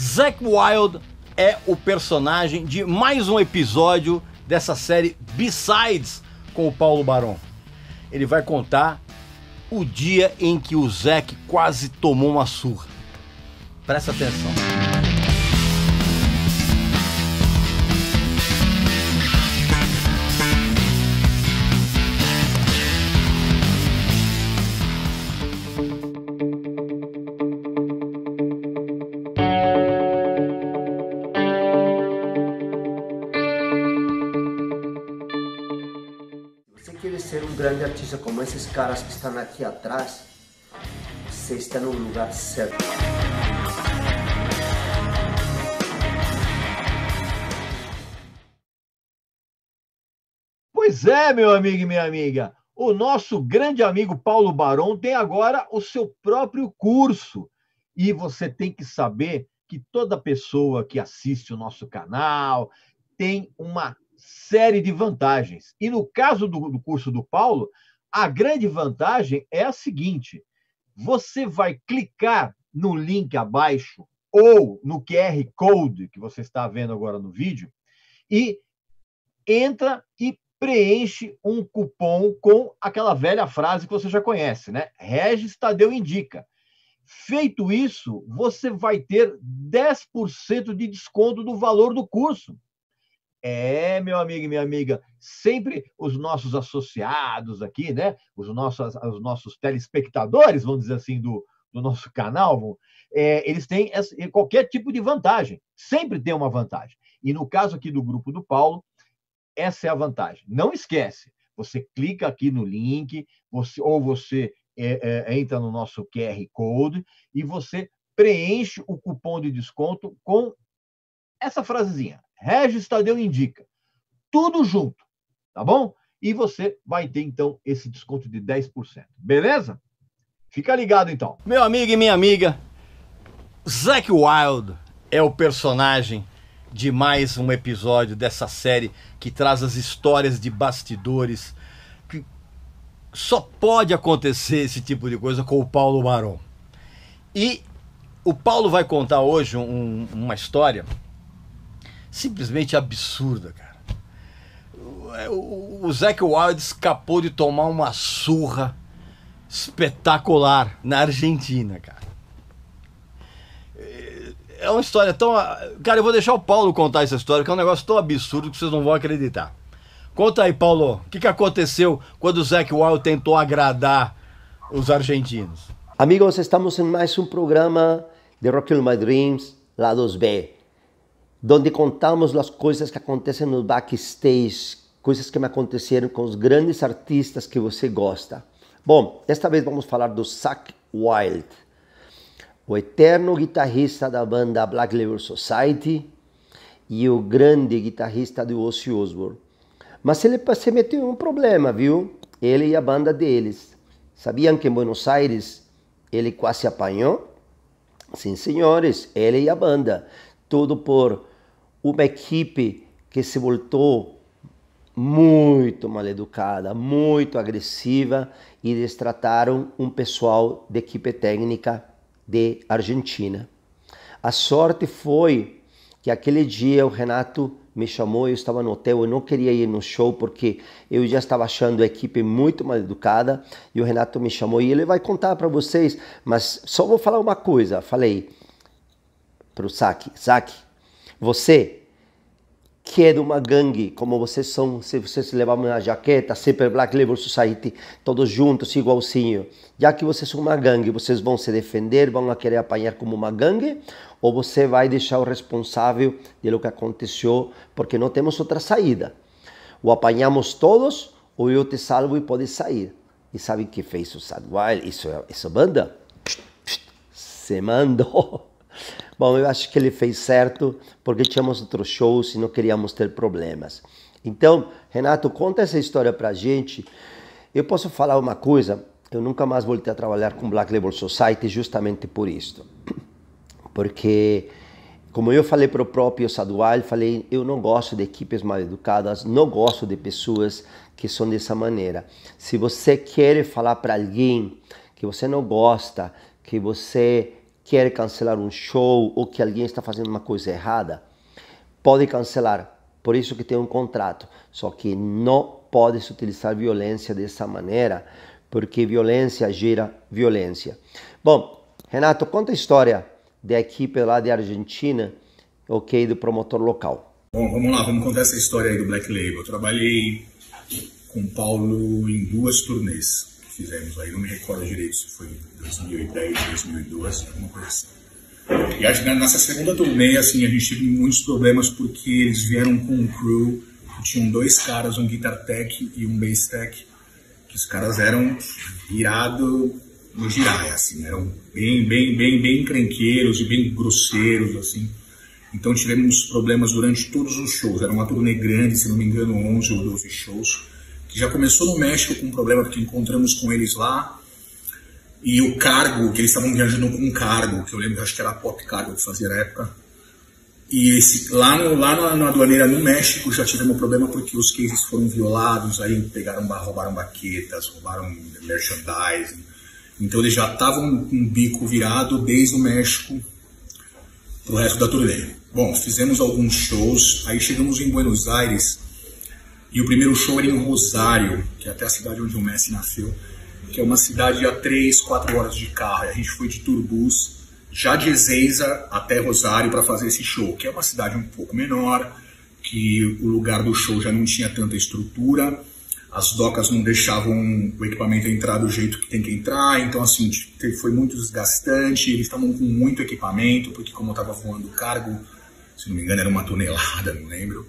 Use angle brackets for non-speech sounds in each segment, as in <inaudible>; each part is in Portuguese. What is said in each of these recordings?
Zack Wild é o personagem de mais um episódio dessa série Besides com o Paulo Barão. Ele vai contar o dia em que o Zack quase tomou uma surra. Presta atenção. Como esses caras que estão aqui atrás, você está no lugar certo. Pois é, meu amigo e minha amiga. O nosso grande amigo Paulo Barão tem agora o seu próprio curso. E você tem que saber que toda pessoa que assiste o nosso canal tem uma série de vantagens. E no caso do, do curso do Paulo, a grande vantagem é a seguinte: você vai clicar no link abaixo ou no QR Code que você está vendo agora no vídeo e entra e preenche um cupom com aquela velha frase que você já conhece, né? Regis Tadeu indica. Feito isso, você vai ter 10% de desconto do valor do curso. É, meu amigo e minha amiga, sempre os nossos associados aqui, né? Os nossos, os nossos telespectadores, vamos dizer assim, do, do nosso canal, é, eles têm essa, qualquer tipo de vantagem. Sempre tem uma vantagem. E no caso aqui do grupo do Paulo, essa é a vantagem. Não esquece, você clica aqui no link, você, ou você é, é, entra no nosso QR Code e você preenche o cupom de desconto com essa frasezinha. Regis Tadeu indica. Tudo junto, tá bom? E você vai ter, então, esse desconto de 10%. Beleza? Fica ligado, então. Meu amigo e minha amiga, Zack Wild é o personagem de mais um episódio dessa série que traz as histórias de bastidores. Que só pode acontecer esse tipo de coisa com o Paulo Maron. E o Paulo vai contar hoje um, uma história simplesmente absurda, cara. O, o, o Zac Wild escapou de tomar uma surra espetacular na Argentina, cara. É uma história tão. Cara, eu vou deixar o Paulo contar essa história, que é um negócio tão absurdo que vocês não vão acreditar. Conta aí, Paulo, o que, que aconteceu quando o Zac Wild tentou agradar os argentinos? Amigos, estamos em mais um programa de Rock My Dreams, Lados B, onde contamos as coisas que acontecem no backstage, coisas que me aconteceram com os grandes artistas que você gosta. Bom, desta vez vamos falar do Zac Wild o eterno guitarrista da banda Black Label Society e o grande guitarrista do Ozzy Osbourne. Mas ele se meteu em um problema, viu? Ele e a banda deles. Sabiam que em Buenos Aires ele quase apanhou? Sim, senhores, ele e a banda. Tudo por uma equipe que se voltou muito mal educada, muito agressiva e destrataram um pessoal de equipe técnica de Argentina. A sorte foi que aquele dia o Renato me chamou, eu estava no hotel, eu não queria ir no show porque eu já estava achando a equipe muito mal educada e o Renato me chamou e ele vai contar para vocês, mas só vou falar uma coisa, falei para o Saki, Saki, você que é de uma gangue, como vocês são, se vocês levam uma jaqueta, sempre Black Label Society, todos juntos, igualzinho. Já que vocês são uma gangue, vocês vão se defender, vão querer apanhar como uma gangue, ou você vai deixar o responsável de lo que aconteceu, porque não temos outra saída. Ou apanhamos todos, ou eu te salvo e pode sair. E sabe o que fez o Sadwile? Isso, isso banda? Se mandou. <laughs> Bom, eu acho que ele fez certo porque tínhamos outros shows e não queríamos ter problemas. Então, Renato, conta essa história pra gente. Eu posso falar uma coisa, eu nunca mais voltei a trabalhar com Black Label Society justamente por isso. <clears throat> Porque, como eu falei para o próprio Sadual, falei, eu não gosto de equipes mal educadas, não gosto de pessoas que são dessa maneira. Se você quer falar para alguém que você não gosta, que você quer cancelar um show ou que alguém está fazendo uma coisa errada, pode cancelar. Por isso que tem um contrato. Só que não pode se utilizar violência dessa maneira, porque violência gera violência. Bom, Renato, conta a história da equipe lá de Argentina, ok, do promotor local. Bom, vamos lá, vamos contar essa história aí do Black Label. Eu trabalhei com Paulo em duas turnês fizemos aí, não me recordo direito se foi 2010, 2012, alguma coisa assim. E acho que nessa segunda turnê, assim, a gente teve muitos problemas porque eles vieram com um crew tinham dois caras, um guitar tech e um bass tech, que os caras eram irado no giraia, assim, eram bem, bem, bem, bem encrenqueiros e bem grosseiros, assim. Então tivemos problemas durante todos os shows, era uma turnê grande, se não me engano, 11 ou 12 shows, que já começou no México com um problema que encontramos com eles lá, e o cargo, que eles estavam viajando com um cargo, que eu lembro, acho que era Pop Cargo que fazia na época, e esse, lá, no, lá na, na aduaneira no México já tivemos um problema porque os cases foram violados, aí pegaram, roubaram baquetas, roubaram merchandising. Então eles já estavam com o bico virado desde o México pro resto da turnê. Bom, fizemos alguns shows, aí chegamos em Buenos Aires e o primeiro show era em Rosário, que é até a cidade onde o Messi nasceu, que é uma cidade a 3, 4 horas de carro. A gente foi de turbus já de Ezeiza até Rosário para fazer esse show, que é uma cidade um pouco menor, que o lugar do show já não tinha tanta estrutura, as docas não deixavam o equipamento entrar do jeito que tem que entrar, então assim, foi muito desgastante, eles estavam com muito equipamento, porque como estava voando cargo, se não me engano era uma tonelada, não lembro,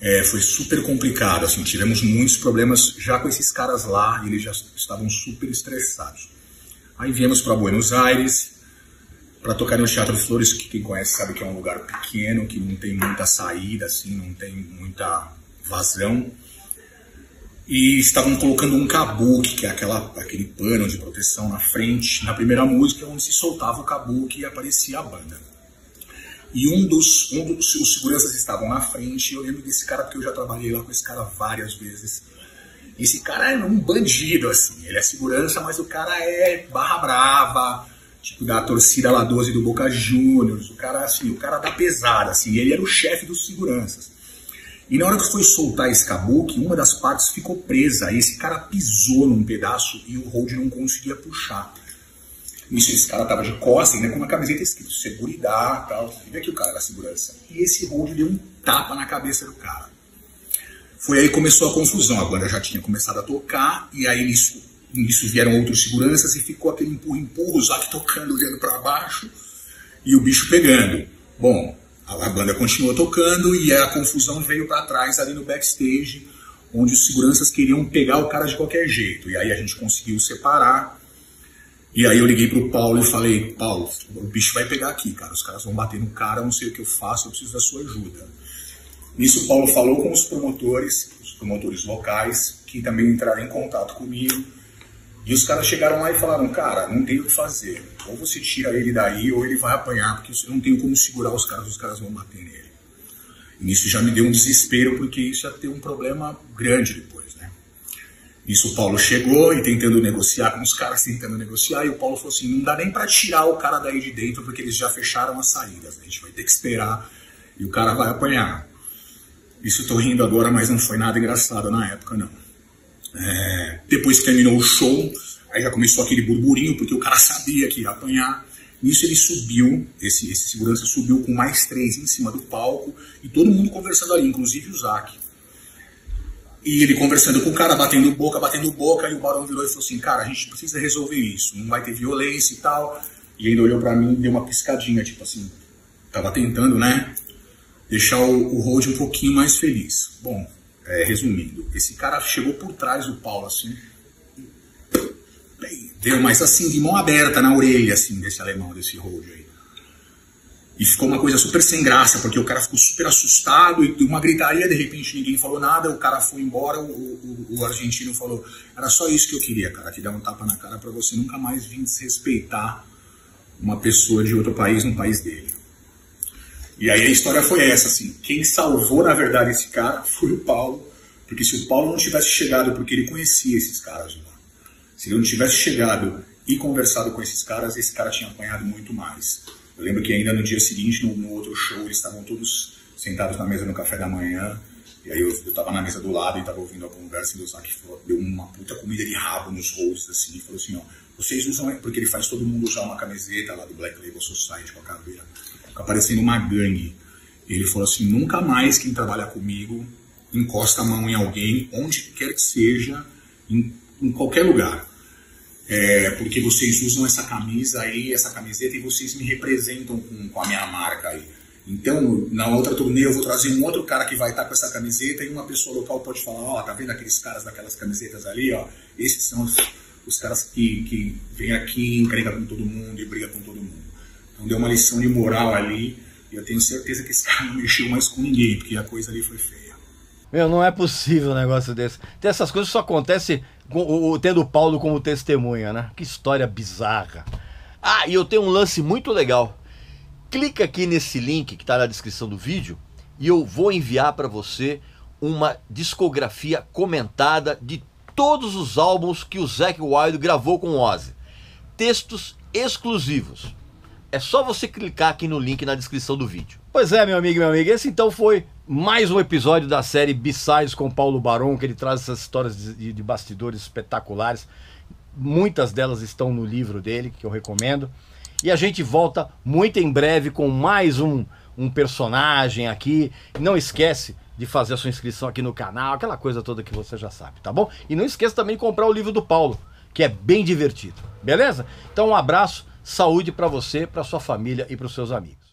é, foi super complicado, assim, tivemos muitos problemas já com esses caras lá, eles já estavam super estressados. Aí viemos para Buenos Aires, para tocar no Teatro Flores, que quem conhece sabe que é um lugar pequeno, que não tem muita saída, assim, não tem muita vazão. E estavam colocando um kabuki, que é aquela, aquele pano de proteção na frente, na primeira música, onde se soltava o kabuki e aparecia a banda. E um dos, um dos os seguranças estavam na frente, e eu lembro desse cara, porque eu já trabalhei lá com esse cara várias vezes. Esse cara é um bandido, assim, ele é segurança, mas o cara é barra brava, tipo da torcida lá 12 do Boca Juniors, o cara assim, o cara da pesada, assim, ele era o chefe dos seguranças. E na hora que foi soltar esse kabuki, uma das partes ficou presa, e esse cara pisou num pedaço e o hold não conseguia puxar. Isso, esse cara tava de costas, né, com uma camiseta escrito seguridade tal. E vê que o cara da segurança. E esse hold deu um tapa na cabeça do cara. Foi aí que começou a confusão. A banda já tinha começado a tocar, e aí nisso Nisso vieram outros seguranças e ficou aquele empurra-empurra, o Zac tocando, olhando para baixo e o bicho pegando. Bom, a, banda continuou tocando e a confusão veio para trás ali no backstage, onde os seguranças queriam pegar o cara de qualquer jeito. E aí a gente conseguiu separar. E aí eu liguei pro Paulo e falei, Paulo, o bicho vai pegar aqui, cara. Os caras vão bater no cara, não sei o que eu faço, eu preciso da sua ajuda. Nisso o Paulo falou com os promotores, os promotores locais, que também entraram em contato comigo e os caras chegaram lá e falaram, cara, não tem o que fazer. Ou você tira ele daí, ou ele vai apanhar, porque você não tem como segurar os caras, os caras vão bater nele. E isso já me deu um desespero, porque isso ia ter um problema grande depois, né? Isso o Paulo chegou e tentando negociar com os caras, tentando negociar, e o Paulo falou assim, não dá nem para tirar o cara daí de dentro, porque eles já fecharam as saídas, né? a gente vai ter que esperar e o cara vai apanhar. Isso eu tô rindo agora, mas não foi nada engraçado na época, não. É, depois que terminou o show, aí já começou aquele burburinho, porque o cara sabia que ia apanhar. Nisso ele subiu, esse, esse segurança subiu com mais três em cima do palco, e todo mundo conversando ali, inclusive o Zac. E ele conversando com o cara, batendo boca, batendo boca, e o Barão virou e falou assim, cara, a gente precisa resolver isso, não vai ter violência e tal. E ele olhou para mim e deu uma piscadinha, tipo assim, tava tentando, né, deixar o, Hold um pouquinho mais feliz. Bom, é, resumindo, esse cara chegou por trás do Paulo, assim, deu mais assim, de mão aberta na orelha, assim, desse alemão, desse Roger aí. E ficou uma coisa super sem graça, porque o cara ficou super assustado e uma gritaria, de repente ninguém falou nada, o cara foi embora, o, o, o argentino falou, era só isso que eu queria, cara, te dar um tapa na cara para você nunca mais vir desrespeitar uma pessoa de outro país no país dele. E aí a história foi essa, assim, quem salvou na verdade esse cara foi o Paulo, porque se o Paulo não tivesse chegado, porque ele conhecia esses caras lá, se ele não tivesse chegado e conversado com esses caras, esse cara tinha apanhado muito mais. Eu lembro que ainda no dia seguinte, no, no outro show, eles estavam todos sentados na mesa no café da manhã. E aí eu, eu tava na mesa do lado e tava ouvindo a conversa e o Zac deu uma puta comida de rabo nos rostos, assim, e falou assim, ó, vocês usam, porque ele faz todo mundo usar uma camiseta lá do Black Label Society com a caveira, fica parecendo uma gangue. E ele falou assim, nunca mais quem trabalha comigo encosta a mão em alguém, onde quer que seja, em, em qualquer lugar. É, porque vocês usam essa camisa aí, essa camiseta, e vocês me representam com, com a minha marca aí. Então, na outra turnê, eu vou trazer um outro cara que vai estar com essa camiseta e uma pessoa local pode falar: Ó, oh, tá vendo aqueles caras daquelas camisetas ali? Ó, esses são os, os caras que, que vêm aqui, encrenca com todo mundo e briga com todo mundo. Então, deu uma lição de moral ali e eu tenho certeza que esse <laughs> cara não mexeu mais com ninguém, porque a coisa ali foi feia. Meu, não é possível um negócio desse. Essas coisas só acontecem o, tendo Paulo como testemunha, né? Que história bizarra. Ah, e eu tenho um lance muito legal clica aqui nesse link que está na descrição do vídeo e eu vou enviar para você uma discografia comentada de todos os álbuns que o Zac Wild gravou com o Ozzy. Textos exclusivos. É só você clicar aqui no link na descrição do vídeo. Pois é, meu amigo e minha amiga, esse então foi mais um episódio da série B-Sides com Paulo Baron, que ele traz essas histórias de, de bastidores espetaculares. Muitas delas estão no livro dele, que eu recomendo. E a gente volta muito em breve com mais um, um personagem aqui. Não esquece de fazer a sua inscrição aqui no canal, aquela coisa toda que você já sabe, tá bom? E não esqueça também de comprar o livro do Paulo, que é bem divertido, beleza? Então um abraço, saúde para você, para sua família e para os seus amigos.